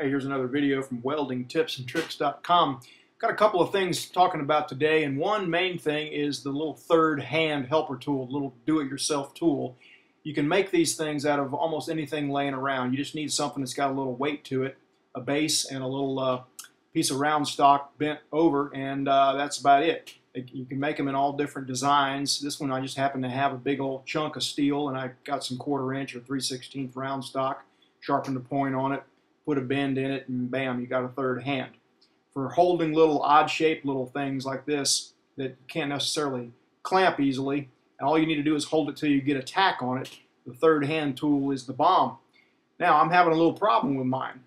Hey, here's another video from weldingtipsandtricks.com. Got a couple of things talking about today, and one main thing is the little third hand helper tool, little do-it-yourself tool. You can make these things out of almost anything laying around. You just need something that's got a little weight to it, a base, and a little uh, piece of round stock bent over, and uh, that's about it. You can make them in all different designs. This one I just happen to have a big old chunk of steel, and I got some quarter inch or 3 16th round stock, sharpened the point on it, put a bend in it, and bam, you got a third hand. For holding little odd-shaped little things like this that can't necessarily clamp easily, and all you need to do is hold it till you get a tack on it, the third hand tool is the bomb. Now, I'm having a little problem with mine.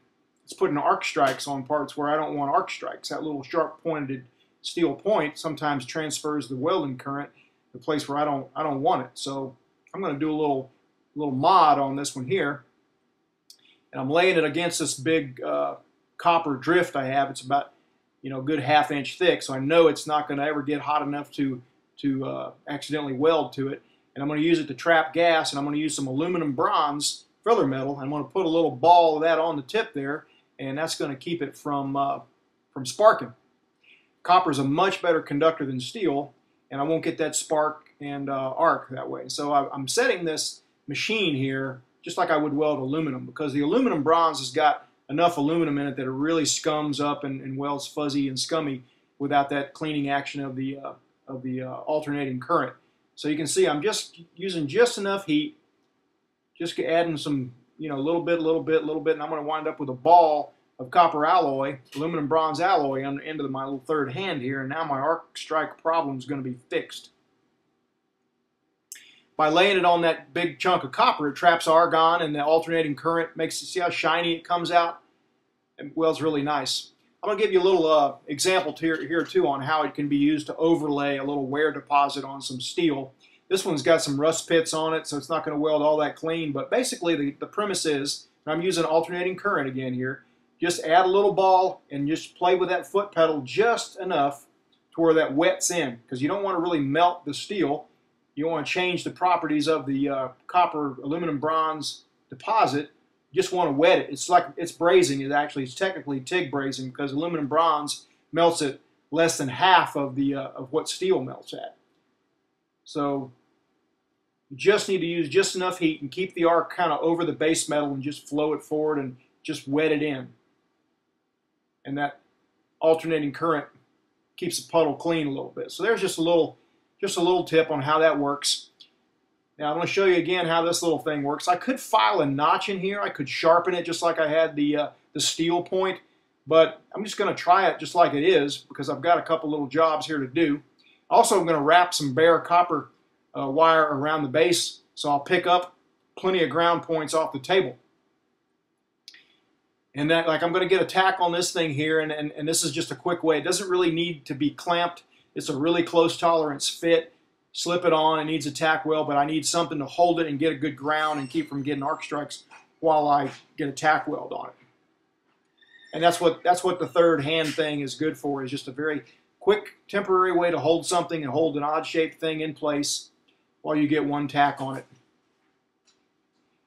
It's putting arc strikes on parts where I don't want arc strikes. That little sharp-pointed steel point sometimes transfers the welding current the place where I don't I don't want it. So I'm going to do a little little mod on this one here and I'm laying it against this big uh, copper drift I have. It's about you know a good half inch thick, so I know it's not going to ever get hot enough to to uh, accidentally weld to it. And I'm going to use it to trap gas, and I'm going to use some aluminum bronze filler metal. I'm going to put a little ball of that on the tip there, and that's going to keep it from uh, from sparking. Copper is a much better conductor than steel, and I won't get that spark and uh, arc that way. So I, I'm setting this machine here just like I would weld aluminum because the aluminum bronze has got enough aluminum in it that it really scums up and, and welds fuzzy and scummy without that cleaning action of the, uh, of the uh, alternating current. So you can see I'm just using just enough heat, just adding some, you know, a little bit, a little bit, a little bit, and I'm going to wind up with a ball of copper alloy, aluminum bronze alloy on the end of my little third hand here, and now my arc strike problem is going to be fixed by laying it on that big chunk of copper, it traps argon and the alternating current makes it, see how shiny it comes out? It welds really nice. I'm going to give you a little uh, example here, here too on how it can be used to overlay a little wear deposit on some steel. This one's got some rust pits on it, so it's not going to weld all that clean, but basically the, the premise is, I'm using alternating current again here, just add a little ball and just play with that foot pedal just enough to where that wets in, because you don't want to really melt the steel you want to change the properties of the uh, copper, aluminum, bronze deposit, you just want to wet it. It's like it's brazing. It actually it's technically TIG brazing because aluminum bronze melts at less than half of the uh, of what steel melts at. So you just need to use just enough heat and keep the arc kind of over the base metal and just flow it forward and just wet it in. And that alternating current keeps the puddle clean a little bit. So there's just a little just a little tip on how that works. Now I'm going to show you again how this little thing works. I could file a notch in here. I could sharpen it just like I had the, uh, the steel point, but I'm just going to try it just like it is because I've got a couple little jobs here to do. Also, I'm going to wrap some bare copper uh, wire around the base so I'll pick up plenty of ground points off the table. And that, like, I'm going to get a tack on this thing here, and, and, and this is just a quick way. It doesn't really need to be clamped it's a really close tolerance fit. Slip it on. It needs a tack weld, but I need something to hold it and get a good ground and keep from getting arc strikes while I get a tack weld on it. And that's what that's what the third hand thing is good for. Is just a very quick, temporary way to hold something and hold an odd-shaped thing in place while you get one tack on it.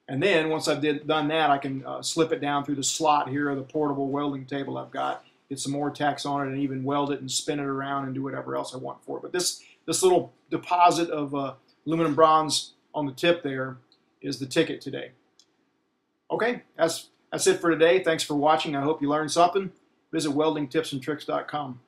And then once I've did, done that, I can uh, slip it down through the slot here of the portable welding table I've got get some more tacks on it and even weld it and spin it around and do whatever else I want for it. But this, this little deposit of uh, aluminum bronze on the tip there is the ticket today. Okay, that's, that's it for today. Thanks for watching. I hope you learned something. Visit weldingtipsandtricks.com.